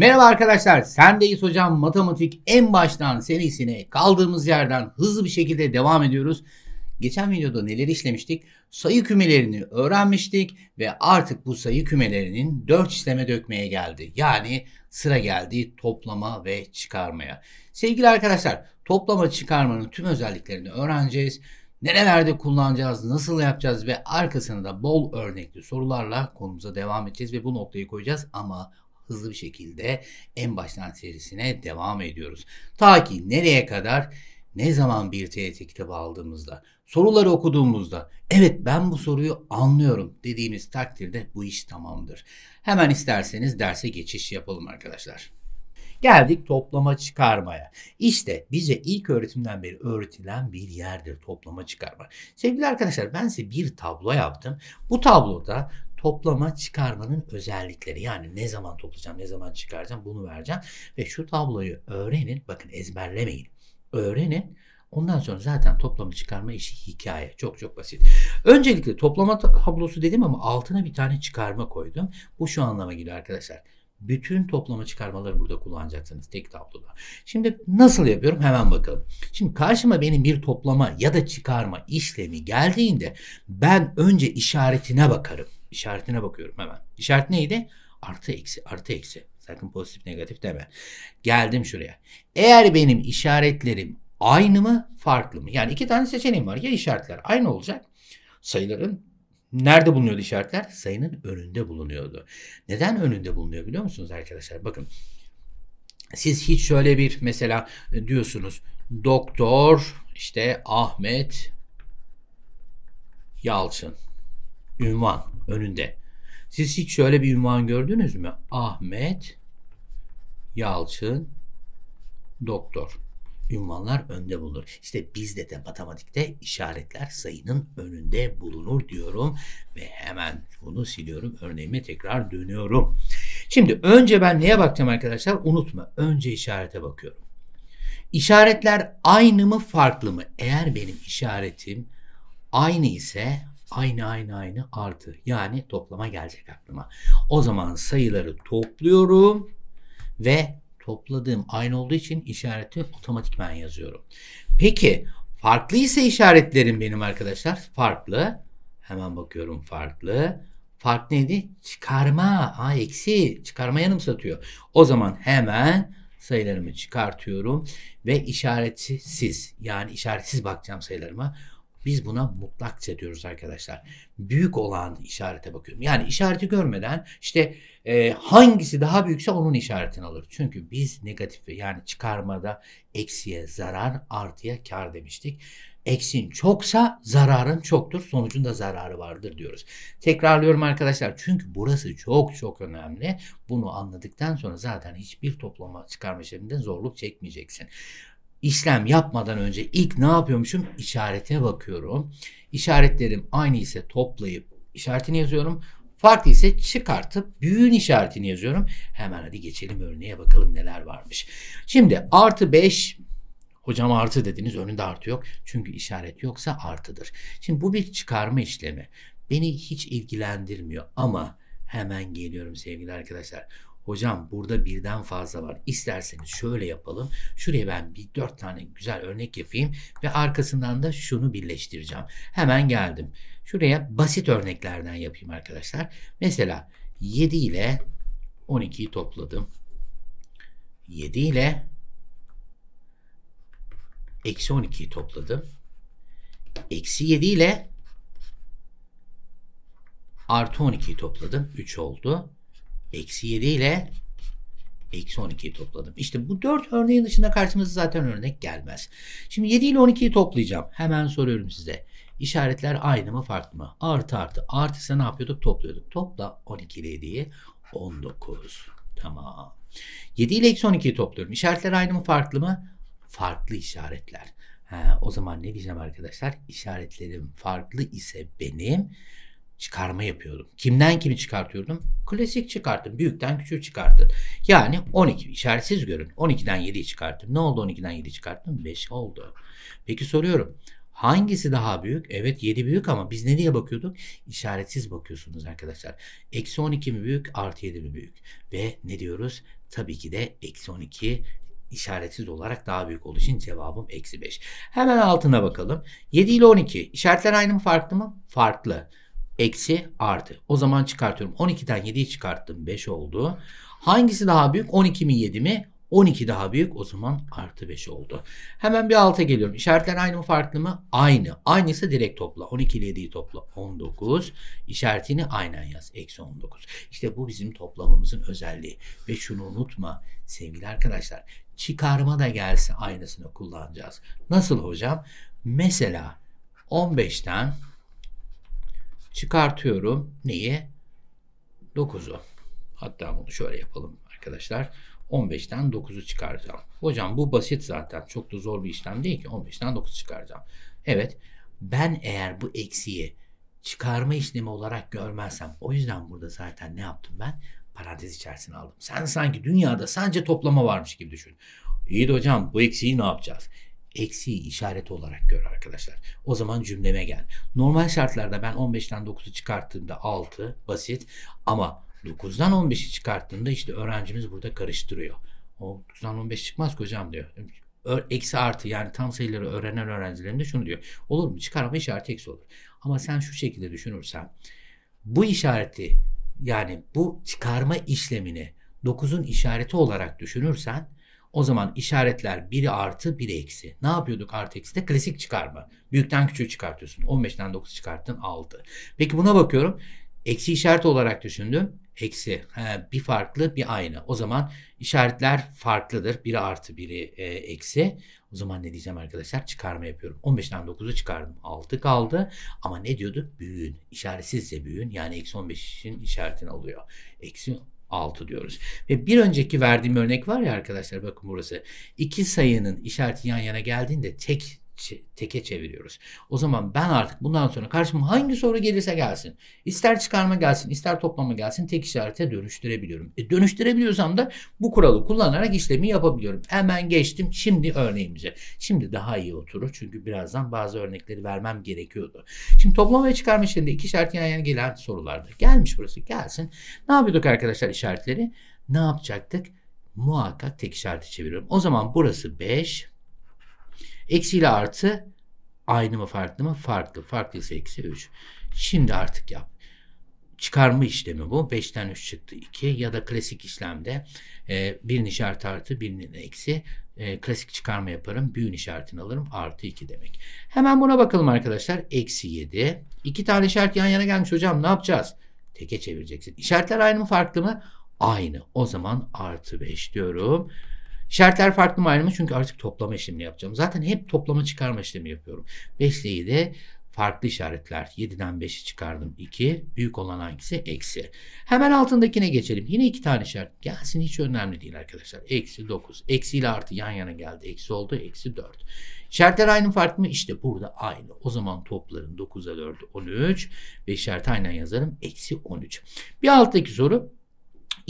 Merhaba arkadaşlar, Sendeyiz Hocam Matematik en baştan serisine kaldığımız yerden hızlı bir şekilde devam ediyoruz. Geçen videoda neler işlemiştik? Sayı kümelerini öğrenmiştik ve artık bu sayı kümelerinin 4 işleme dökmeye geldi. Yani sıra geldi toplama ve çıkarmaya. Sevgili arkadaşlar, toplama çıkarmanın tüm özelliklerini öğreneceğiz. Nerelerde kullanacağız, nasıl yapacağız ve arkasında da bol örnekli sorularla konumuza devam edeceğiz ve bu noktayı koyacağız ama hızlı bir şekilde en baştan serisine devam ediyoruz. Ta ki nereye kadar ne zaman bir TYT kitabı aldığımızda, soruları okuduğumuzda evet ben bu soruyu anlıyorum dediğimiz takdirde bu iş tamamdır. Hemen isterseniz derse geçiş yapalım arkadaşlar. Geldik toplama çıkarmaya. İşte bize ilk öğretimden beri öğretilen bir yerdir toplama çıkarma. Sevgili arkadaşlar ben size bir tablo yaptım. Bu tabloda toplama çıkarmanın özellikleri yani ne zaman toplayacağım ne zaman çıkaracağım bunu vereceğim ve şu tabloyu öğrenin bakın ezberlemeyin öğrenin Ondan sonra zaten toplama çıkarma işi hikaye. Çok çok basit. Öncelikle toplama tablosu dedim ama altına bir tane çıkarma koydum. Bu şu anlama geliyor arkadaşlar. Bütün toplama çıkarmaları burada kullanacaksınız tek tabloda. Şimdi nasıl yapıyorum hemen bakalım. Şimdi karşıma benim bir toplama ya da çıkarma işlemi geldiğinde ben önce işaretine bakarım. İşaretine bakıyorum hemen. İşaret neydi? Artı eksi artı eksi. Sakın pozitif negatif deme. Geldim şuraya. Eğer benim işaretlerim aynı mı farklı mı? Yani iki tane seçeneğim var. Ya işaretler aynı olacak. Sayıların nerede bulunuyordu işaretler? Sayının önünde bulunuyordu. Neden önünde bulunuyor biliyor musunuz arkadaşlar? Bakın siz hiç şöyle bir mesela diyorsunuz doktor işte Ahmet Yalçın ünvan önünde. Siz hiç şöyle bir ünvan gördünüz mü? Ahmet Yalçın Doktor. Ünvanlar önde bulunur. İşte bizde de matematikte işaretler sayının önünde bulunur diyorum ve hemen bunu siliyorum. Örneğime tekrar dönüyorum. Şimdi önce ben neye bakacağım arkadaşlar? Unutma. Önce işarete bakıyorum. İşaretler aynı mı farklı mı? Eğer benim işaretim aynı ise aynı aynı aynı artı. Yani toplama gelecek aklıma. O zaman sayıları topluyorum ve topladığım aynı olduğu için işareti otomatikman yazıyorum. Peki farklı ise işaretlerim benim arkadaşlar. Farklı. Hemen bakıyorum farklı. Fark neydi? Çıkarma. A eksi. Çıkarma yanımsatıyor. O zaman hemen sayılarımı çıkartıyorum ve işaretsiz yani işaretsiz bakacağım sayılarıma. Biz buna mutlakça diyoruz arkadaşlar. Büyük olan işarete bakıyorum. Yani işareti görmeden işte e, hangisi daha büyükse onun işaretini alır. Çünkü biz negatif yani çıkarmada eksiye zarar artıya kar demiştik. Eksin çoksa zararın çoktur. Sonucunda zararı vardır diyoruz. Tekrarlıyorum arkadaşlar. Çünkü burası çok çok önemli. Bunu anladıktan sonra zaten hiçbir toplama çıkarma işleminde zorluk çekmeyeceksin işlem yapmadan önce ilk ne yapıyormuşum? İşarete bakıyorum. İşaretlerim aynı ise toplayıp işaretini yazıyorum. Farklı ise çıkartıp büyüğün işaretini yazıyorum. Hemen hadi geçelim örneğe bakalım neler varmış. Şimdi artı 5 Hocam artı dediniz önünde artı yok. Çünkü işaret yoksa artıdır. Şimdi bu bir çıkarma işlemi. Beni hiç ilgilendirmiyor ama hemen geliyorum sevgili arkadaşlar. Hocam burada birden fazla var. İsterseniz şöyle yapalım. Şuraya ben bir dört tane güzel örnek yapayım ve arkasından da şunu birleştireceğim. Hemen geldim. Şuraya basit örneklerden yapayım arkadaşlar. Mesela 7 ile 12'yi topladım. 7 ile eksi 12'yi topladım. Eksi 7 ile artı 12'yi topladım. 3 oldu. Eksi 7 ile eksi 12'yi topladım. İşte bu 4 örneğin dışında karşımıza zaten örnek gelmez. Şimdi 7 ile 12'yi toplayacağım. Hemen soruyorum size. İşaretler aynı mı farklı mı? Artı artı. Artı ne yapıyorduk? Topluyorduk. Topla 12 ile 7'yi 19. Tamam. 7 ile eksi 12'yi topluyorum. İşaretler aynı mı farklı mı? Farklı işaretler. Ha, o zaman ne diyeceğim arkadaşlar? İşaretlerim farklı ise benim çıkarma yapıyordum. Kimden kimi çıkartıyordum? Klasik çıkarttım. Büyükten küçük çıkarttım. Yani 12 işaretsiz görün. 12'den 7'yi çıkarttım. Ne oldu 12'den 7'yi çıkarttım? 5 oldu. Peki soruyorum. Hangisi daha büyük? Evet 7 büyük ama biz ne diye bakıyorduk? İşaretsiz bakıyorsunuz arkadaşlar. Eksi 12 mi büyük? Artı 7 mi büyük? Ve ne diyoruz? tabii ki de eksi 12 işaretsiz olarak daha büyük olduğu için cevabım eksi 5. Hemen altına bakalım. 7 ile 12 işaretler aynı mı farklı mı? Farklı. Eksi artı. O zaman çıkartıyorum. 12'den 7'yi çıkarttım 5 oldu. Hangisi daha büyük? 12 mi 7 mi? 12 daha büyük o zaman artı 5 oldu. Hemen bir alta geliyorum. İşaretler aynı mı farklı mı? Aynı. Aynıysa direkt topla. 12 ile 7'yi topla. 19. İşaretini aynen yaz. Eksi 19. İşte bu bizim toplamımızın özelliği. Ve şunu unutma sevgili arkadaşlar. Çıkarma da gelse aynısını kullanacağız. Nasıl hocam? Mesela 15'ten çıkartıyorum neyi? 9'u. Hatta bunu şöyle yapalım arkadaşlar. 15'ten 9'u çıkaracağım. Hocam bu basit zaten. Çok da zor bir işlem değil ki. 15'ten 9 çıkaracağım. Evet. Ben eğer bu eksiği çıkarma işlemi olarak görmezsem o yüzden burada zaten ne yaptım ben? Parantez içerisine aldım. Sen sanki dünyada sadece toplama varmış gibi düşün. İyi de hocam bu eksiği ne yapacağız? Eksiği işareti olarak gör arkadaşlar. O zaman cümleme gel. Normal şartlarda ben 15'ten 9'u çıkarttığımda 6 basit ama 9'dan 15'i çıkarttığında işte öğrencimiz burada karıştırıyor. O 9'dan 15 çıkmaz ki hocam diyor. Eksi artı yani tam sayıları öğrenen öğrencilerim de şunu diyor. Olur mu? Çıkarma işareti eksi olur. Ama sen şu şekilde düşünürsen bu işareti yani bu çıkarma işlemini 9'un işareti olarak düşünürsen o zaman işaretler biri artı biri eksi. Ne yapıyorduk artı eksi de klasik çıkarma. Büyükten küçüğü çıkartıyorsun. 15'ten 9 çıkarttın 6. Peki buna bakıyorum. Eksi işareti olarak düşündüm. Eksi. He, bir farklı bir aynı. O zaman işaretler farklıdır. Biri artı biri e, eksi. O zaman ne diyeceğim arkadaşlar? Çıkarma yapıyorum. 15'ten 9'u çıkardım. 6 kaldı. Ama ne diyorduk? Büyüğün. İşaretsizce büyüğün. Yani eksi 15'in işaretini alıyor. Eksi 6 diyoruz. Ve bir önceki verdiğim örnek var ya arkadaşlar bakın burası. İki sayının işareti yan yana geldiğinde tek teke çeviriyoruz. O zaman ben artık bundan sonra karşıma hangi soru gelirse gelsin. ister çıkarma gelsin, ister toplama gelsin tek işarete dönüştürebiliyorum. E dönüştürebiliyorsam da bu kuralı kullanarak işlemi yapabiliyorum. Hemen geçtim şimdi örneğimize. Şimdi daha iyi oturur çünkü birazdan bazı örnekleri vermem gerekiyordu. Şimdi toplama ve çıkarma işlerinde iki işaret yan yana gelen sorularda. Gelmiş burası gelsin. Ne yapıyorduk arkadaşlar işaretleri? Ne yapacaktık? Muhakkak tek işareti çeviriyorum. O zaman burası 5, Eksi ile artı aynı mı farklı mı? Farklı. Farklıysa eksi 3. Şimdi artık yap. Çıkarma işlemi bu. 5'ten 3 çıktı 2 ya da klasik işlemde e, birinin işareti artı birinin eksi. E, klasik çıkarma yaparım. Büyün işaretini alırım. Artı 2 demek. Hemen buna bakalım arkadaşlar. Eksi 7. İki tane işaret yan yana gelmiş hocam. Ne yapacağız? Teke çevireceksin. İşaretler aynı mı farklı mı? Aynı. O zaman artı 5 diyorum. İşaretler farklı mı ayrı mı? Çünkü artık toplama işlemini yapacağım. Zaten hep toplama çıkarma işlemi yapıyorum. 5 ile 7 farklı işaretler. 7'den 5'i çıkardım 2. Büyük olan hangisi? Eksi. Hemen altındakine geçelim. Yine iki tane işaret. Gelsin hiç önemli değil arkadaşlar. Eksi 9. Eksi ile artı yan yana geldi. Eksi oldu. Eksi 4. İşaretler aynı farklı mı? İşte burada aynı. O zaman topların 9'a 4'ü 13. Ve işareti aynen yazarım. Eksi 13. Bir alttaki soru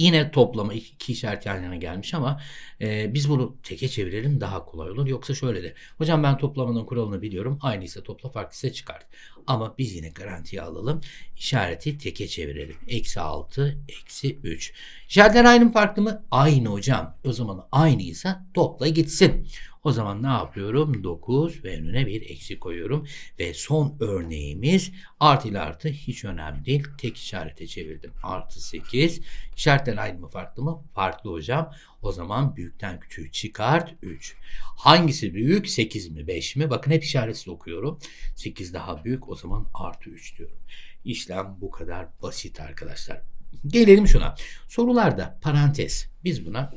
Yine toplama iki işaret yan yana gelmiş ama e, biz bunu teke çevirelim daha kolay olur. Yoksa şöyle de hocam ben toplamanın kuralını biliyorum. Aynıysa topla farklıysa çıkart. Ama biz yine garantiye alalım. İşareti teke çevirelim. Eksi 6, eksi 3. İşaretler aynı farklı mı? Aynı hocam. O zaman aynıysa topla gitsin. O zaman ne yapıyorum? 9 ve önüne bir eksi koyuyorum. Ve son örneğimiz artı ile artı hiç önemli değil. Tek işarete çevirdim. Artı 8. İşaretler aynı mı farklı mı? Farklı hocam. O zaman büyükten küçüğü çıkart 3. Hangisi büyük? 8 mi 5 mi? Bakın hep işaretsiz okuyorum. 8 daha büyük o zaman artı 3 diyorum. İşlem bu kadar basit arkadaşlar. Gelelim şuna. Sorularda parantez. Biz buna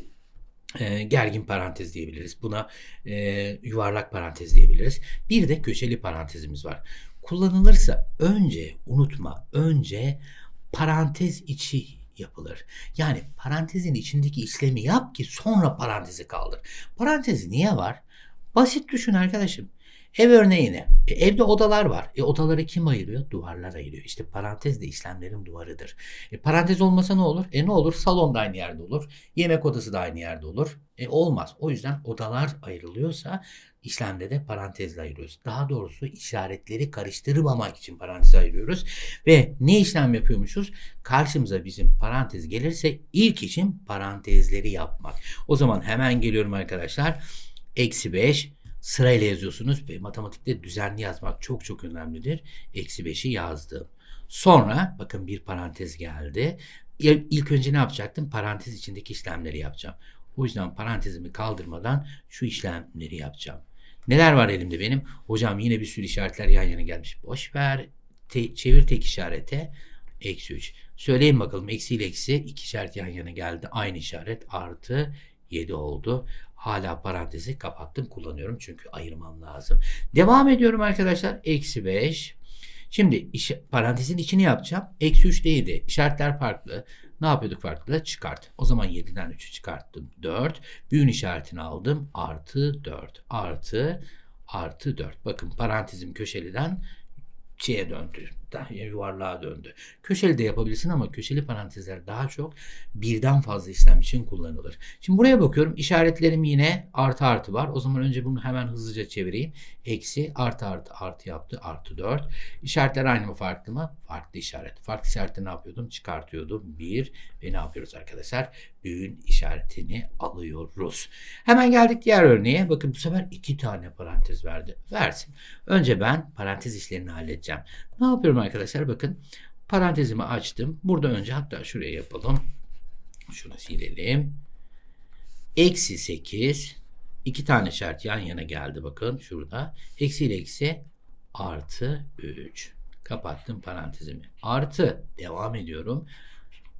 e, gergin parantez diyebiliriz. Buna e, yuvarlak parantez diyebiliriz. Bir de köşeli parantezimiz var. Kullanılırsa önce unutma, önce parantez içi yapılır. Yani parantezin içindeki işlemi yap ki sonra parantezi kaldır. Parantez niye var? Basit düşün arkadaşım. Ev örneğine. E, evde odalar var. E, odaları kim ayırıyor? Duvarlar ayırıyor. İşte parantez de işlemlerin duvarıdır. E, parantez olmasa ne olur? E ne olur? Salon da aynı yerde olur. Yemek odası da aynı yerde olur. E olmaz. O yüzden odalar ayrılıyorsa işlemde de parantezle ayırıyoruz. Daha doğrusu işaretleri karıştırmamak için parantez ayırıyoruz. Ve ne işlem yapıyormuşuz? Karşımıza bizim parantez gelirse ilk için parantezleri yapmak. O zaman hemen geliyorum arkadaşlar. Eksi 5 sırayla yazıyorsunuz ve matematikte düzenli yazmak çok çok önemlidir. Eksi 5'i yazdım. Sonra bakın bir parantez geldi. İlk önce ne yapacaktım? Parantez içindeki işlemleri yapacağım. O yüzden parantezimi kaldırmadan şu işlemleri yapacağım. Neler var elimde benim? Hocam yine bir sürü işaretler yan yana gelmiş. Boş ver. Te, çevir tek işarete. Eksi 3. Söyleyin bakalım. Eksi ile eksi. iki işaret yan yana geldi. Aynı işaret. Artı 7 oldu. Hala parantezi kapattım. Kullanıyorum çünkü ayırmam lazım. Devam ediyorum arkadaşlar. Eksi 5. Şimdi iş, parantezin içini yapacağım. Eksi 3 değildi. İşaretler farklı. Ne yapıyorduk farklı? Çıkart. O zaman 7'den 3'ü çıkarttım. 4. Büyün işaretini aldım. Artı 4. Artı artı 4. Bakın parantezim köşeliden şeye döndü. Daha yuvarlığa döndü. Köşeli de yapabilirsin ama köşeli parantezler daha çok birden fazla işlem için kullanılır. Şimdi buraya bakıyorum. İşaretlerim yine artı artı var. O zaman önce bunu hemen hızlıca çevireyim. Eksi artı artı artı yaptı. Artı 4. İşaretler aynı mı farklı mı? Farklı işaret. Farklı işareti ne yapıyordum? Çıkartıyordum. 1 ve ne yapıyoruz arkadaşlar? Büyün işaretini alıyoruz. Hemen geldik diğer örneğe. Bakın bu sefer iki tane parantez verdi. Versin. Önce ben parantez işlerini halledeceğim. Ne yapıyorum arkadaşlar? Bakın parantezimi açtım. Burada önce hatta şuraya yapalım. Şunu silelim. Eksi 8. iki tane şart yan yana geldi bakın şurada. Eksi ile eksi artı 3. Kapattım parantezimi. Artı devam ediyorum.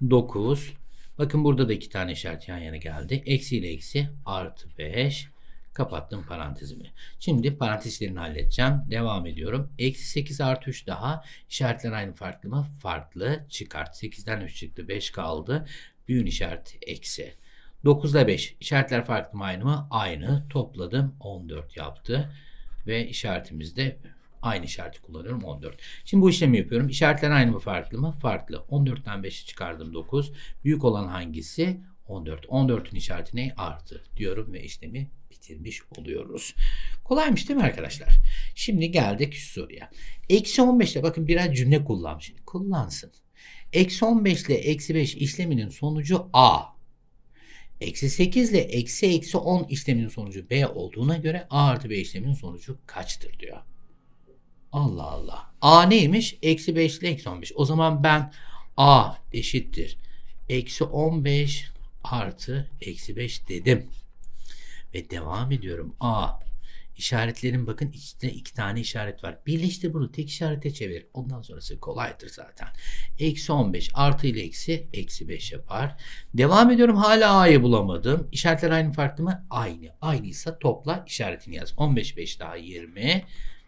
9. Bakın burada da iki tane işaret yan yana geldi. Eksi ile eksi artı 5. Kapattım parantezimi. Şimdi parantezlerini halledeceğim. Devam ediyorum. Eksi 8 artı 3 daha. İşaretler aynı farklı mı? Farklı. Çıkart. 8'den 3 çıktı. 5 kaldı. Büyün işareti eksi. 9 ile 5. İşaretler farklı mı aynı mı? Aynı. Topladım. 14 yaptı. Ve işaretimiz de aynı işareti kullanıyorum 14. Şimdi bu işlemi yapıyorum. İşaretler aynı mı farklı mı? Farklı. 14'ten 5'i çıkardım 9. Büyük olan hangisi? 14. 14'ün işareti ne? Artı diyorum ve işlemi bitirmiş oluyoruz. Kolaymış değil mi arkadaşlar? Şimdi geldik şu soruya. Eksi 15 ile bakın birer cümle kullanmış. Kullansın. Eksi 15 ile eksi 5 işleminin sonucu A. Eksi 8 ile eksi eksi 10 işleminin sonucu B olduğuna göre A artı B işleminin sonucu kaçtır diyor. Allah Allah. A neymiş? Eksi 5 ile eksi 15. O zaman ben A eşittir. Eksi 15 artı eksi 5 dedim. Ve devam ediyorum. A. İşaretlerin bakın içinde iki tane işaret var. Birleştir bunu tek işarete çevir. Ondan sonrası kolaydır zaten. Eksi 15 artı ile eksi eksi 5 yapar. Devam ediyorum hala A'yı bulamadım. İşaretler aynı farklı mı? Aynı. Aynıysa topla işaretini yaz. 15 5 daha 20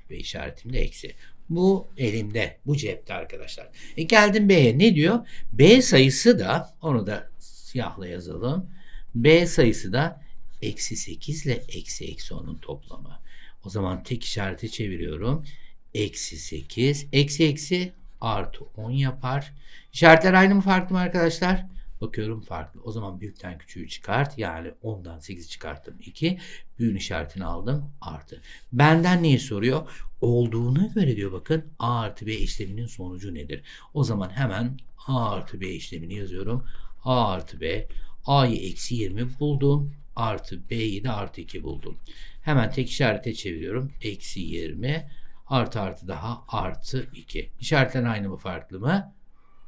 ve işaretim de eksi. Bu elimde. Bu cepte arkadaşlar. E geldim B'ye. Ne diyor? B sayısı da onu da siyahla yazalım. B sayısı da eksi 8 ile eksi eksi 10'un toplamı. O zaman tek işareti çeviriyorum. Eksi 8, eksi eksi artı 10 yapar. İşaretler aynı mı farklı mı arkadaşlar? Bakıyorum farklı. O zaman büyükten küçüğü çıkart. Yani 10'dan 8 çıkarttım 2. Büyüğün işaretini aldım artı. Benden neyi soruyor? Olduğuna göre diyor bakın A artı B işleminin sonucu nedir? O zaman hemen A artı B işlemini yazıyorum. A artı B. A'yı eksi 20 buldum artı B'yi de artı 2 buldum. Hemen tek işarete çeviriyorum. Eksi 20 artı artı daha artı 2. İşaretler aynı mı farklı mı?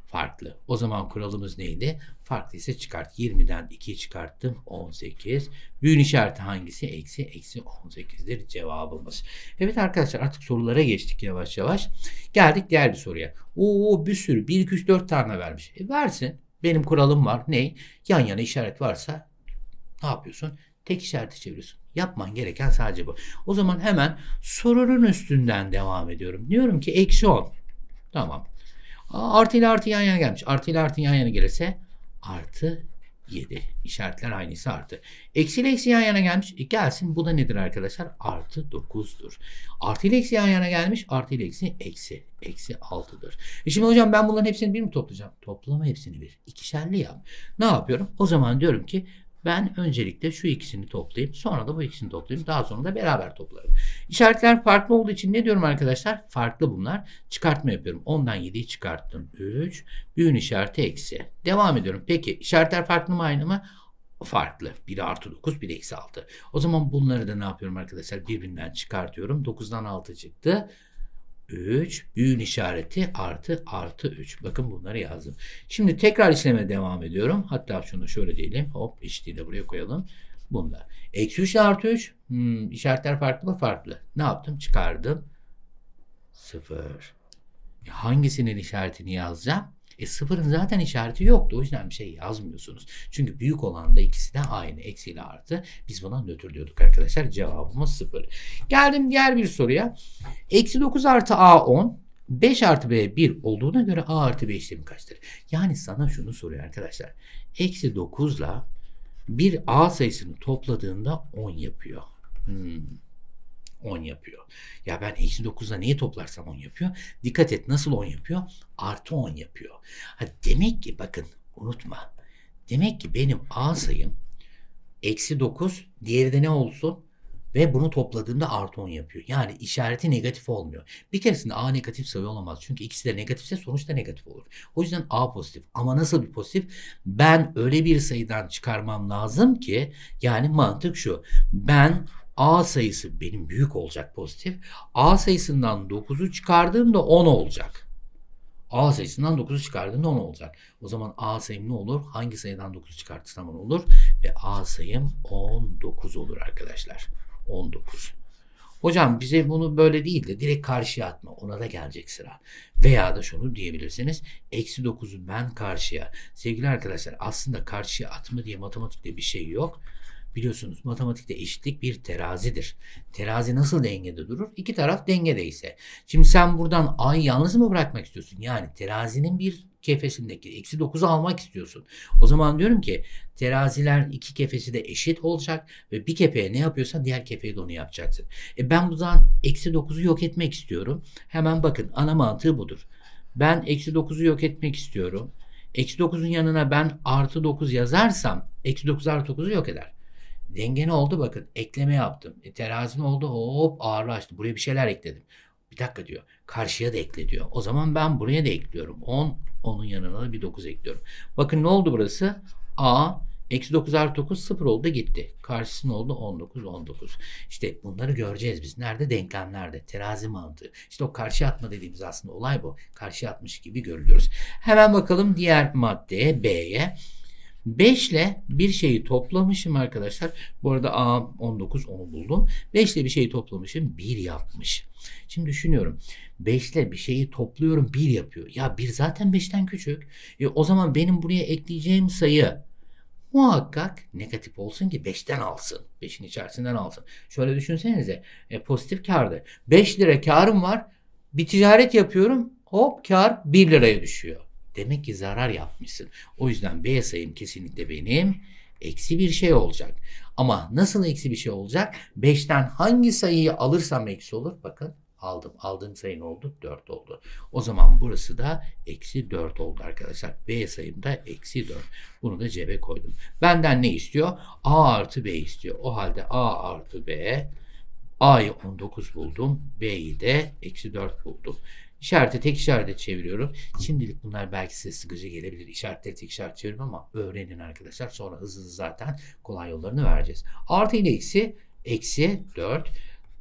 Farklı. O zaman kuralımız neydi? Farklı ise çıkart. 20'den 2'yi çıkarttım. 18. Büyün işareti hangisi? Eksi eksi 18'dir cevabımız. Evet arkadaşlar artık sorulara geçtik yavaş yavaş. Geldik diğer bir soruya. Oo bir sürü 1, 2, 3, 4 tane vermiş. E versin. Benim kuralım var. Ne? Yan yana işaret varsa ne yapıyorsun? Tek işareti çeviriyorsun. Yapman gereken sadece bu. O zaman hemen sorunun üstünden devam ediyorum. Diyorum ki eksi 10. Tamam. Artı ile artı yan yana gelmiş. Artı ile artı yan yana gelirse artı 7. İşaretler aynısı artı. Eksi ile eksi yan yana gelmiş. E gelsin. Bu da nedir arkadaşlar? Artı 9'dur. Artı ile eksi yan yana gelmiş. Artı ile eksi eksi. Eksi 6'dır. E şimdi hocam ben bunların hepsini bir mi toplayacağım? Toplama hepsini bir. İkişerli yap. Ne yapıyorum? O zaman diyorum ki Ben öncelikle şu ikisini toplayıp sonra da bu ikisini toplayayım. Daha sonra da beraber toplarım. İşaretler farklı olduğu için ne diyorum arkadaşlar? Farklı bunlar. Çıkartma yapıyorum. 10'dan 7'yi çıkarttım. 3. Büyün işareti eksi. Devam ediyorum. Peki işaretler farklı mı aynı mı? farklı. Biri artı 9, biri eksi 6. O zaman bunları da ne yapıyorum arkadaşlar? Birbirinden çıkartıyorum. 9'dan 6 çıktı. 3 büyün işareti artı artı 3. Bakın bunları yazdım. Şimdi tekrar işleme devam ediyorum. Hatta şunu şöyle diyelim. Hop eşitliği de buraya koyalım. Bunda. Eksi 3 artı 3. Hmm, işaretler farklı mı? Farklı. Ne yaptım? Çıkardım. 0. E hangisinin işaretini yazacağım? E sıfırın zaten işareti yoktu. O yüzden bir şey yazmıyorsunuz. Çünkü büyük olan da ikisi de aynı. Eksi ile artı. Biz buna nötr diyorduk arkadaşlar. Cevabımız sıfır. Geldim diğer bir soruya. Eksi 9 artı A 10. 5 artı B 1 olduğuna göre A artı B işlemi kaçtır? Yani sana şunu soruyor arkadaşlar. Eksi 9 ile bir A sayısını topladığında 10 yapıyor. Hmm. 10 yapıyor. Ya ben eksi 9'la neyi toplarsam 10 yapıyor. Dikkat et nasıl 10 yapıyor? Artı 10 yapıyor. Ha, demek ki bakın unutma. Demek ki benim A sayım eksi 9 diğeri de ne olsun? Ve bunu topladığımda artı 10 yapıyor. Yani işareti negatif olmuyor. Bir keresinde A negatif sayı olamaz. Çünkü ikisi de negatifse sonuçta negatif olur. O yüzden A pozitif. Ama nasıl bir pozitif? Ben öyle bir sayıdan çıkarmam lazım ki yani mantık şu. Ben A sayısı benim büyük olacak pozitif. A sayısından 9'u çıkardığımda 10 olacak. A sayısından 9'u çıkardığımda 10 olacak. O zaman A sayım ne olur? Hangi sayıdan 9'u çıkartırsam 10 olur? Ve A sayım 19 olur arkadaşlar. 19. Hocam bize bunu böyle değil de direkt karşıya atma. Ona da gelecek sıra. Veya da şunu diyebilirsiniz. Eksi 9'u ben karşıya. Sevgili arkadaşlar aslında karşıya atma diye matematikte bir şey yok. Biliyorsunuz matematikte eşitlik bir terazidir. Terazi nasıl dengede durur? İki taraf dengedeyse. Şimdi sen buradan a'yı yalnız mı bırakmak istiyorsun? Yani terazinin bir kefesindeki eksi 9'u almak istiyorsun. O zaman diyorum ki teraziler iki kefesi de eşit olacak ve bir kefeye ne yapıyorsan diğer kefeye de onu yapacaksın. E ben buradan eksi 9'u yok etmek istiyorum. Hemen bakın ana mantığı budur. Ben eksi 9'u yok etmek istiyorum. Eksi 9'un yanına ben artı 9 yazarsam eksi 9 artı 9'u yok eder. Denge ne oldu? Bakın ekleme yaptım. E, terazi ne oldu? Hop ağırlaştı. Buraya bir şeyler ekledim. Bir dakika diyor. Karşıya da ekle diyor. O zaman ben buraya da ekliyorum. 10, onun yanına da bir 9 ekliyorum. Bakın ne oldu burası? A Eksi 9 artı 9 0 oldu gitti. Karşısı ne oldu? 19 19. İşte bunları göreceğiz biz. Nerede? Denklemlerde. Terazi mantığı. İşte o karşı atma dediğimiz aslında olay bu. Karşı atmış gibi görülüyoruz. Hemen bakalım diğer maddeye B'ye. 5 ile bir şeyi toplamışım arkadaşlar. Bu arada A 19 onu buldum. 5 ile bir şeyi toplamışım 1 yapmış. Şimdi düşünüyorum. 5 ile bir şeyi topluyorum 1 yapıyor. Ya 1 zaten 5'ten küçük. E, o zaman benim buraya ekleyeceğim sayı muhakkak negatif olsun ki 5'ten alsın. 5'in içerisinden alsın. Şöyle düşünsenize e, pozitif kardı. 5 lira karım var. Bir ticaret yapıyorum. Hop kar 1 liraya düşüyor. Demek ki zarar yapmışsın. O yüzden B sayım kesinlikle benim eksi bir şey olacak. Ama nasıl eksi bir şey olacak? 5'ten hangi sayıyı alırsam eksi olur? Bakın aldım. Aldığım sayı ne oldu? 4 oldu. O zaman burası da eksi 4 oldu arkadaşlar. B sayım da eksi 4. Bunu da cebe koydum. Benden ne istiyor? A artı B istiyor. O halde A artı B A'yı 19 buldum. B'yi de eksi 4 buldum. İşareti tek işarete çeviriyorum. Şimdilik bunlar belki size sıkıcı gelebilir. İşaretleri tek işaret çeviriyorum ama öğrenin arkadaşlar. Sonra hızlı hızlı zaten kolay yollarını vereceğiz. Artı ile eksi, eksi 4.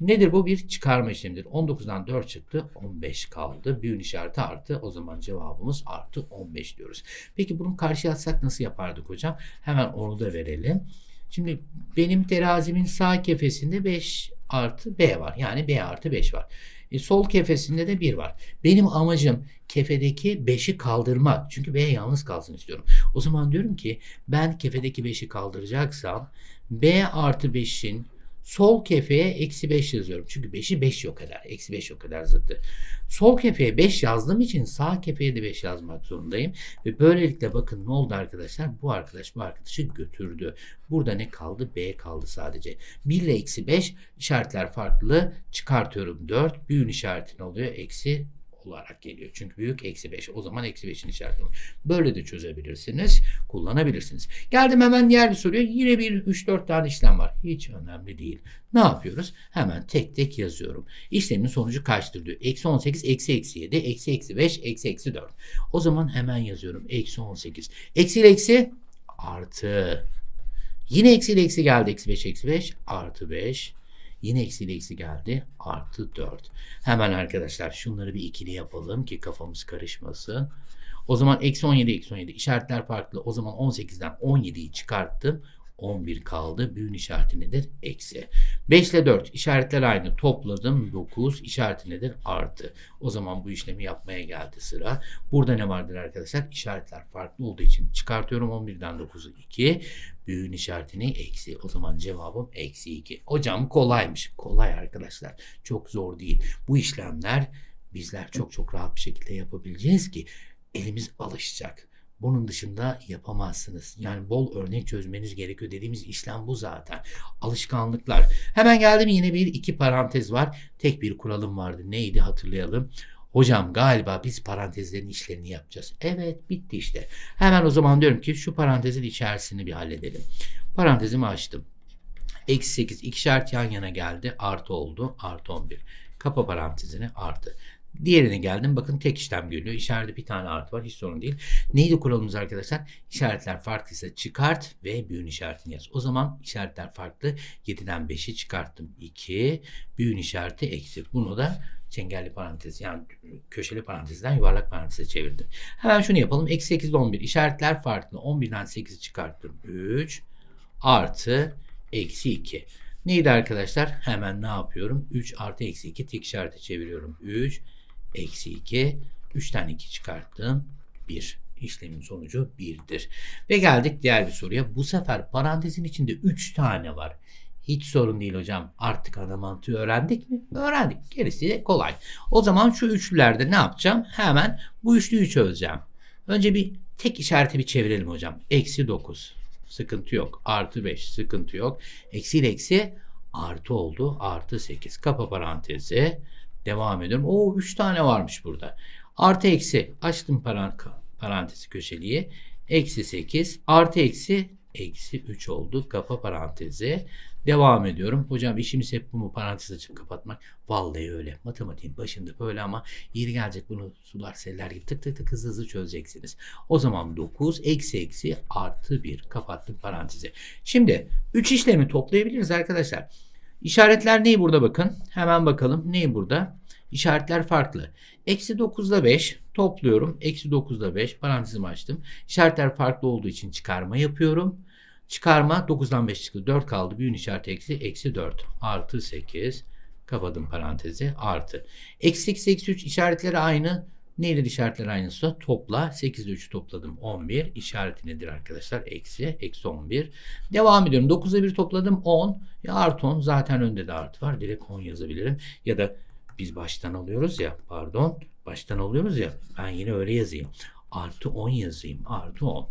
Nedir bu? Bir çıkarma işlemidir. 19'dan 4 çıktı. 15 kaldı. Büyün işareti artı. O zaman cevabımız artı 15 diyoruz. Peki bunu karşıya atsak nasıl yapardık hocam? Hemen onu da verelim. Şimdi benim terazimin sağ kefesinde 5 artı B var. Yani B artı 5 var. E, sol kefesinde de 1 var. Benim amacım kefedeki 5'i kaldırmak. Çünkü B yalnız kalsın istiyorum. O zaman diyorum ki ben kefedeki 5'i kaldıracaksam B artı 5'in Sol kefeye eksi 5 yazıyorum. Çünkü 5'i 5 yok eder. Eksi 5 yok eder zıttı. Sol kefeye 5 yazdığım için sağ kefeye de 5 yazmak zorundayım. Ve böylelikle bakın ne oldu arkadaşlar? Bu arkadaş bu arkadaşı götürdü. Burada ne kaldı? B kaldı sadece. 1 ile eksi 5 işaretler farklı. Çıkartıyorum 4. Büyün işareti ne oluyor? Eksi olarak geliyor. Çünkü büyük eksi 5. O zaman eksi 5'in işaretini. Böyle de çözebilirsiniz. Kullanabilirsiniz. Geldim hemen diğer bir soruya. Yine bir 3-4 tane işlem var. Hiç önemli değil. Ne yapıyoruz? Hemen tek tek yazıyorum. İşlemin sonucu kaçtır diyor. Eksi 18, eksi eksi 7, eksi eksi 5, eksi eksi 4. O zaman hemen yazıyorum. Eksi 18. Eksi ile eksi artı. Yine eksi ile eksi geldi. Eksi 5, eksi 5 artı 5. Yine eksi ile eksi geldi. Artı 4. Hemen arkadaşlar şunları bir ikili yapalım ki kafamız karışmasın. O zaman eksi 17, eksi 17 işaretler farklı. O zaman 18'den 17'yi çıkarttım. 11 kaldı. Büyün işareti nedir? Eksi. 5 ile 4 işaretler aynı. Topladım. 9 işareti nedir? Artı. O zaman bu işlemi yapmaya geldi sıra. Burada ne vardır arkadaşlar? İşaretler farklı olduğu için çıkartıyorum. 11'den 9'u 2. Büyün işaretini eksi. O zaman cevabım eksi 2. Hocam kolaymış. Kolay arkadaşlar. Çok zor değil. Bu işlemler bizler çok çok rahat bir şekilde yapabileceğiz ki elimiz alışacak. Bunun dışında yapamazsınız. Yani bol örnek çözmeniz gerekiyor. Dediğimiz işlem bu zaten. Alışkanlıklar. Hemen geldim yine bir iki parantez var. Tek bir kuralım vardı. Neydi hatırlayalım. Hocam galiba biz parantezlerin işlerini yapacağız. Evet bitti işte. Hemen o zaman diyorum ki şu parantezin içerisini bir halledelim. Parantezimi açtım. Eksi 8 iki şart yan yana geldi. Artı oldu. Artı 11. Kapa parantezini artı. Diğerine geldim. Bakın tek işlem görülüyor. İşarette bir tane artı var. Hiç sorun değil. Neydi kuralımız arkadaşlar? İşaretler farklıysa çıkart ve büyün işaretini yaz. O zaman işaretler farklı. 7'den 5'i çıkarttım. 2. Büyün işareti eksi. Bunu da çengelli parantez yani köşeli parantezden yuvarlak paranteze çevirdim. Hemen şunu yapalım. Eksi 8 ile 11 işaretler farklı. 11'den 8'i çıkarttım. 3 artı eksi 2. Neydi arkadaşlar? Hemen ne yapıyorum? 3 artı eksi 2 tek işareti çeviriyorum. 3 eksi 2. 3'ten 2 çıkarttım. 1. İşlemin sonucu 1'dir. Ve geldik diğer bir soruya. Bu sefer parantezin içinde 3 tane var. Hiç sorun değil hocam. Artık ana mantığı öğrendik mi? Öğrendik. Gerisi de kolay. O zaman şu üçlülerde ne yapacağım? Hemen bu üçlüyü çözeceğim. Önce bir tek işareti bir çevirelim hocam. Eksi 9. Sıkıntı yok. Artı 5. Sıkıntı yok. Eksi ile eksi artı oldu. Artı 8. Kapa parantezi. Devam ediyorum. O 3 tane varmış burada. Artı eksi. Açtım parantezi köşeliği. Eksi 8. Artı eksi. Eksi 3 oldu. Kapa parantezi. Devam ediyorum. Hocam işimiz hep bu mu parantez açıp kapatmak? Vallahi öyle. Matematiğin başında böyle ama yeri gelecek bunu sular seller gibi tık tık tık hızlı hızlı çözeceksiniz. O zaman 9 eksi eksi artı 1 kapattım parantezi. Şimdi 3 işlemi toplayabiliriz arkadaşlar. İşaretler neyi burada bakın. Hemen bakalım. Neyi burada? İşaretler farklı. Eksi 9 ile 5 topluyorum. Eksi 9 ile 5 parantezimi açtım. İşaretler farklı olduğu için çıkarma yapıyorum. Çıkarma 9'dan 5 çıktı. 4 kaldı. Büyün işareti eksi. Eksi 4. Artı 8. Kapadım parantezi. Artı. Eksi 8 eksi 3 işaretleri aynı. Neydi işaretler aynısı? Topla. 8 ile 3 topladım. 11. İşareti nedir arkadaşlar? Eksi. Eksi 11. Devam ediyorum. 9 ile 1 topladım. 10. Ya artı 10. Zaten önde de artı var. Direkt 10 yazabilirim. Ya da biz baştan alıyoruz ya. Pardon. Baştan alıyoruz ya. Ben yine öyle yazayım. Artı 10 yazayım. Artı 10.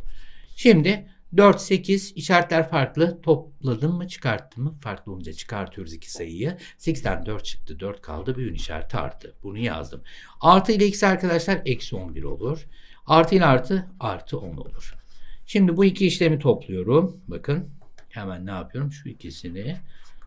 Şimdi 4, 8 işaretler farklı. Topladım mı çıkarttım mı? Farklı olunca çıkartıyoruz iki sayıyı. 8'den 4 çıktı. 4 kaldı. Büyün işareti artı. Bunu yazdım. Artı ile eksi arkadaşlar eksi 11 olur. Artı ile artı artı 10 olur. Şimdi bu iki işlemi topluyorum. Bakın hemen ne yapıyorum? Şu ikisini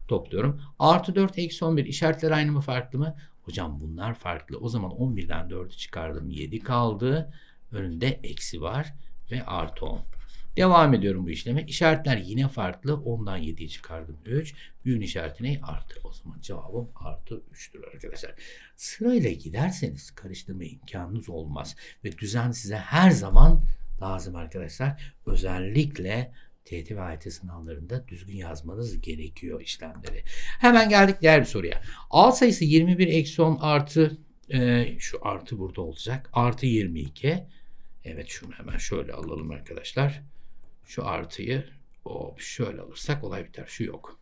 topluyorum. Artı 4 eksi 11 işaretler aynı mı farklı mı? Hocam bunlar farklı. O zaman 11'den 4'ü çıkardım. 7 kaldı. Önünde eksi var ve artı 10. Devam ediyorum bu işleme. İşaretler yine farklı. 10'dan 7'yi çıkardım 3. Büyün işareti ne? Artı. O zaman cevabım artı 3'tür arkadaşlar. Sırayla giderseniz karıştırma imkanınız olmaz. Ve düzen size her zaman lazım arkadaşlar. Özellikle TET ve AYT sınavlarında düzgün yazmanız gerekiyor işlemleri. Hemen geldik diğer bir soruya. A sayısı 21 eksi 10 artı e, şu artı burada olacak. Artı 22. Evet şunu hemen şöyle alalım arkadaşlar. Şu artıyı o şöyle alırsak olay biter. Şu yok.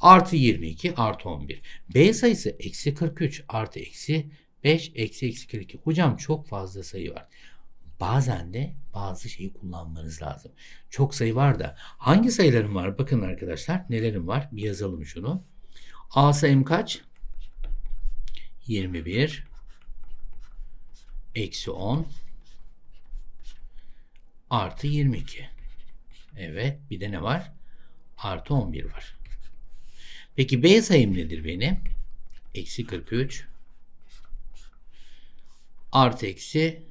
Artı 22 artı 11. B sayısı eksi 43 artı eksi 5 eksi eksi 42. Hocam çok fazla sayı var. Bazen de bazı şeyi kullanmanız lazım. Çok sayı var da hangi sayılarım var? Bakın arkadaşlar nelerim var? Bir yazalım şunu. A sayım kaç? 21. eksi 10 artı 22. Evet bir de ne var? Artı 11 var. Peki B sayım nedir benim? Eksi 43 artı eksi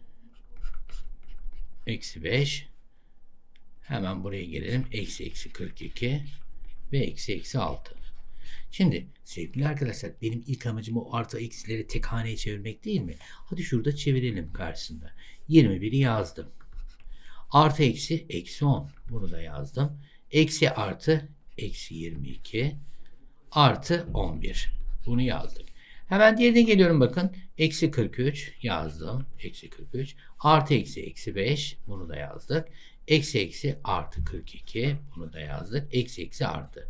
eksi 5 hemen buraya gelelim. Eksi eksi 42 ve eksi eksi 6. Şimdi sevgili arkadaşlar benim ilk amacım o artı eksileri tek haneye çevirmek değil mi? Hadi şurada çevirelim karşısında. 21'i yazdım. Artı eksi eksi 10. Bunu da yazdım. Eksi artı eksi 22 artı 11. Bunu yazdık. Hemen diğerine geliyorum bakın. Eksi 43 yazdım. Eksi 43. Artı eksi eksi 5. Bunu da yazdık. Eksi eksi artı 42. Bunu da yazdık. Eksi eksi artı.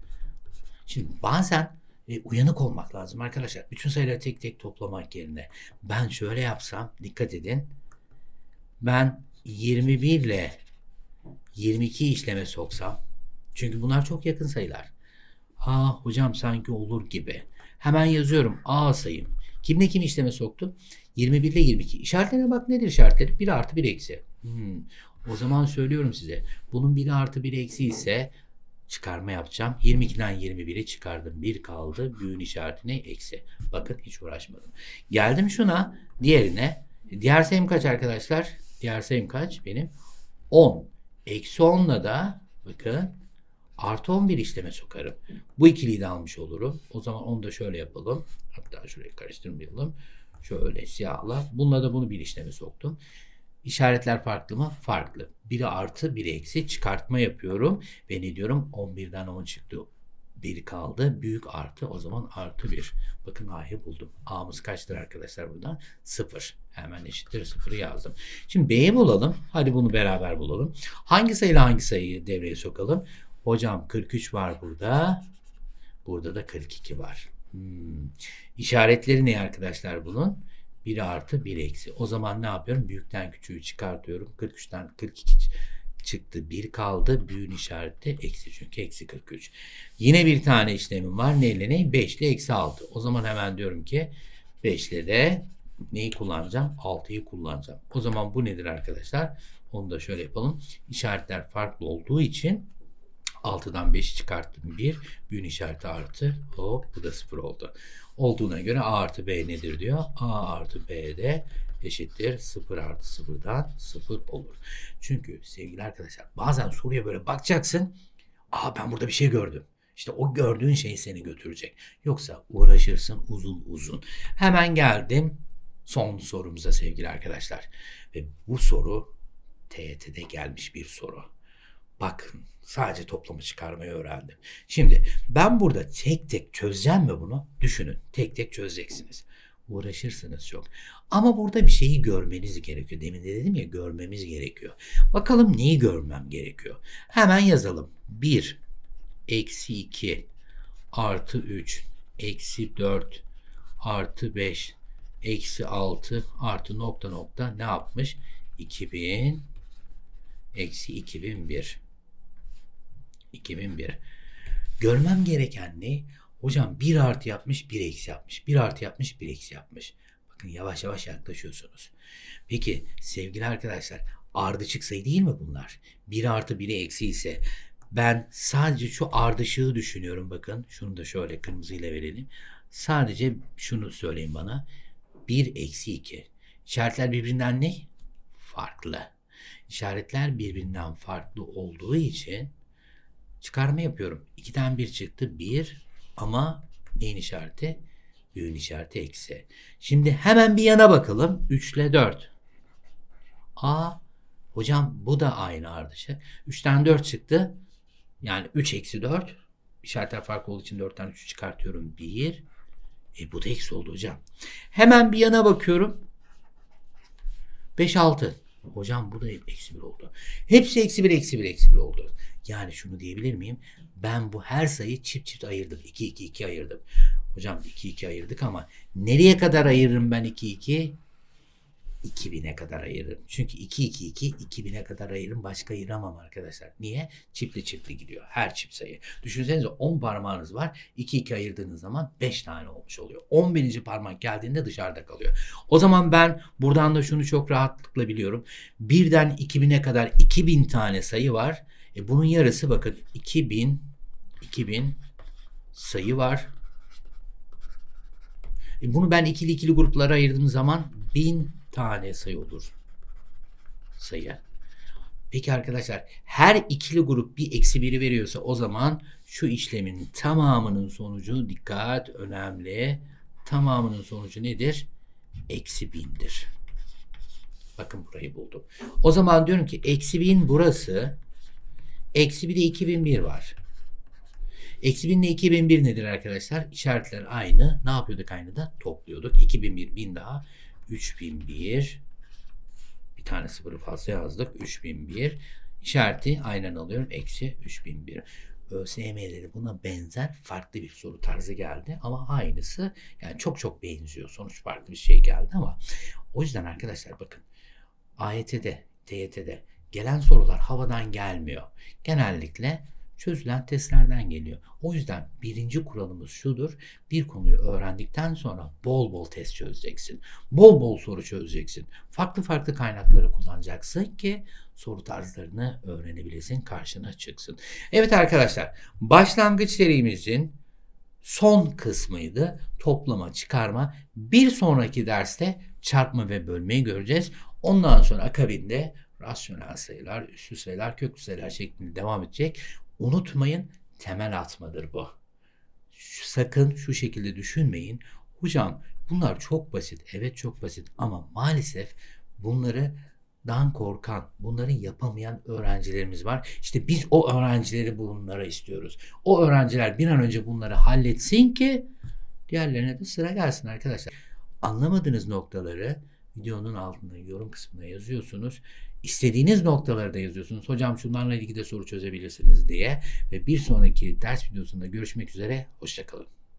Şimdi bazen e, uyanık olmak lazım arkadaşlar. Bütün sayıları tek tek toplamak yerine. Ben şöyle yapsam dikkat edin. Ben 21 ile 22 işleme soksam. Çünkü bunlar çok yakın sayılar. Aa hocam sanki olur gibi. Hemen yazıyorum A sayım. Kimle kim işleme soktu? 21 ile 22. İşaretlerine bak nedir işaretleri? 1 artı 1 eksi. Hmm. O zaman söylüyorum size. Bunun 1 artı 1 eksi ise çıkarma yapacağım. 22'den 21'i çıkardım. 1 kaldı. Büyün işareti ne? Eksi. Bakın hiç uğraşmadım. Geldim şuna. Diğerine. Diğer sayım kaç arkadaşlar? Diğer sayım kaç? Benim 10. Eksi 10'la da bakın artı 11 işleme sokarım. Bu ikiliyi de almış olurum. O zaman onu da şöyle yapalım. Hatta şurayı karıştırmayalım. Şöyle siyahla. Bununla da bunu bir işleme soktum. İşaretler farklı mı? Farklı. Biri artı, biri eksi çıkartma yapıyorum. Ve ne diyorum? 11'den 10 çıktı. 1 kaldı. Büyük artı o zaman artı 1. Bakın A'yı buldum. A'mız kaçtır arkadaşlar buradan? 0. Hemen eşittir 0'ı yazdım. Şimdi B'yi bulalım. Hadi bunu beraber bulalım. Hangi sayıyla hangi sayıyı devreye sokalım? Hocam 43 var burada. Burada da 42 var. Hmm. İşaretleri ne arkadaşlar bunun? 1 artı 1 eksi. O zaman ne yapıyorum? Büyükten küçüğü çıkartıyorum. 43'ten 42 çıktı. 1 kaldı. Büyüğün işareti eksi çünkü eksi 43. Yine bir tane işlemim var. Neyle ne? 5 ile eksi 6. O zaman hemen diyorum ki 5 ile de neyi kullanacağım? 6'yı kullanacağım. O zaman bu nedir arkadaşlar? Onu da şöyle yapalım. İşaretler farklı olduğu için 6'dan 5'i çıkarttım 1. Büyün işareti artı. Hop bu da 0 oldu. Olduğuna göre A artı B nedir diyor. A artı B de eşittir 0 artı 0'dan 0 olur. Çünkü sevgili arkadaşlar bazen soruya böyle bakacaksın. Aa ben burada bir şey gördüm. İşte o gördüğün şey seni götürecek. Yoksa uğraşırsın uzun uzun. Hemen geldim son sorumuza sevgili arkadaşlar. Ve bu soru TYT'de gelmiş bir soru. Bakın sadece toplamı çıkarmayı öğrendim. Şimdi ben burada tek tek çözeceğim mi bunu? Düşünün. Tek tek çözeceksiniz. Uğraşırsınız çok. Ama burada bir şeyi görmeniz gerekiyor. Demin de dedim ya görmemiz gerekiyor. Bakalım neyi görmem gerekiyor. Hemen yazalım. 1 eksi 2 artı 3 eksi 4 artı 5 eksi 6 artı nokta nokta ne yapmış? 2000 eksi 2001 2001 görmem gereken ne? Hocam 1 artı yapmış 1 eksi yapmış. 1 artı yapmış 1 eksi yapmış. Bakın yavaş yavaş yaklaşıyorsunuz. Peki sevgili arkadaşlar ardışık sayı değil mi bunlar? 1 artı 1'i eksi ise ben sadece şu ardışığı düşünüyorum. Bakın şunu da şöyle kırmızıyla verelim. Sadece şunu söyleyin bana. 1 eksi 2 işaretler birbirinden ne? farklı. İşaretler birbirinden farklı olduğu için çıkarma yapıyorum. 2'den 1 çıktı. 1 ama neyin işareti? Büyün işareti eksi. Şimdi hemen bir yana bakalım. 3 ile 4. A hocam bu da aynı ardışık. 3'ten 4 çıktı. Yani 3 eksi 4. İşaretler farklı olduğu için 4'ten 3'ü çıkartıyorum. 1. E bu da eksi oldu hocam. Hemen bir yana bakıyorum. 5 6. Hocam bu da eksi 1 oldu. Hepsi eksi 1 eksi 1 eksi 1 oldu. Yani şunu diyebilir miyim? Ben bu her sayıyı çift çift ayırdım. 2 2 2 ayırdım. Hocam 2 2 ayırdık ama nereye kadar ayırırım ben 2 2? 2000'e kadar ayırırım. Çünkü 2 2 2 2000'e kadar ayırırım. Başka ayıramam arkadaşlar. Niye? Çiftli çiftli gidiyor. Her çift sayı. Düşünsenize 10 parmağınız var. 2 2 ayırdığınız zaman 5 tane olmuş oluyor. 11. parmak geldiğinde dışarıda kalıyor. O zaman ben buradan da şunu çok rahatlıkla biliyorum. Birden 2000'e kadar 2000 tane sayı var. E bunun yarısı bakın 2000 2000 sayı var. E bunu ben ikili ikili gruplara ayırdığım zaman 1000 tane sayı olur. Sayı. Peki arkadaşlar her ikili grup bir eksi biri veriyorsa o zaman şu işlemin tamamının sonucu dikkat önemli. Tamamının sonucu nedir? Eksi bindir. Bakın burayı buldum. O zaman diyorum ki eksi bin burası. Eksi bir de 2001 var. Eksi 1000 ile 2001 nedir arkadaşlar? İşaretler aynı. Ne yapıyorduk aynı da? Topluyorduk. 2001 bin daha. 3001 bir tane sıfırı fazla yazdık. 3001 işareti aynen alıyorum. Eksi 3001. ÖSYM'de de buna benzer farklı bir soru tarzı geldi ama aynısı yani çok çok benziyor. Sonuç farklı bir şey geldi ama o yüzden arkadaşlar bakın AYT'de, TYT'de gelen sorular havadan gelmiyor. Genellikle çözülen testlerden geliyor. O yüzden birinci kuralımız şudur. Bir konuyu öğrendikten sonra bol bol test çözeceksin. Bol bol soru çözeceksin. Farklı farklı kaynakları kullanacaksın ki soru tarzlarını öğrenebilesin, karşına çıksın. Evet arkadaşlar, başlangıç serimizin son kısmıydı. Toplama, çıkarma. Bir sonraki derste çarpma ve bölmeyi göreceğiz. Ondan sonra akabinde rasyonel sayılar, üstü sayılar, köklü sayılar şeklinde devam edecek. Unutmayın temel atmadır bu. Sakın şu şekilde düşünmeyin. Hocam bunlar çok basit. Evet çok basit ama maalesef bunları dan korkan, bunları yapamayan öğrencilerimiz var. İşte biz o öğrencileri bunlara istiyoruz. O öğrenciler bir an önce bunları halletsin ki diğerlerine de sıra gelsin arkadaşlar. Anlamadığınız noktaları videonun altında yorum kısmına yazıyorsunuz. İstediğiniz noktaları da yazıyorsunuz. Hocam şunlarla ilgili de soru çözebilirsiniz diye. Ve bir sonraki ders videosunda görüşmek üzere. Hoşçakalın.